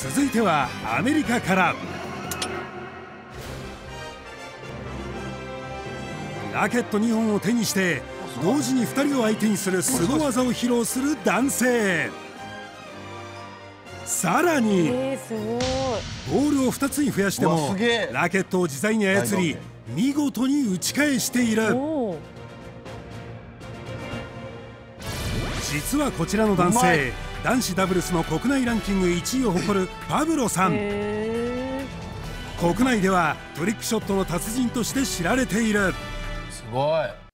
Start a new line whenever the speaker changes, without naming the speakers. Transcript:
続いてはアメリカから。ラケット2本を手にして同時に2人を相手にする凄技を披露する男性。さらにボールを2つに増やしてもラケットを自在に操り見事に打ち返している。実はこちらの男性男子ダブルスの国内ランキング1位を誇るパブロさん。
へ
国内ではトリックショットの達人として知られている。
すごい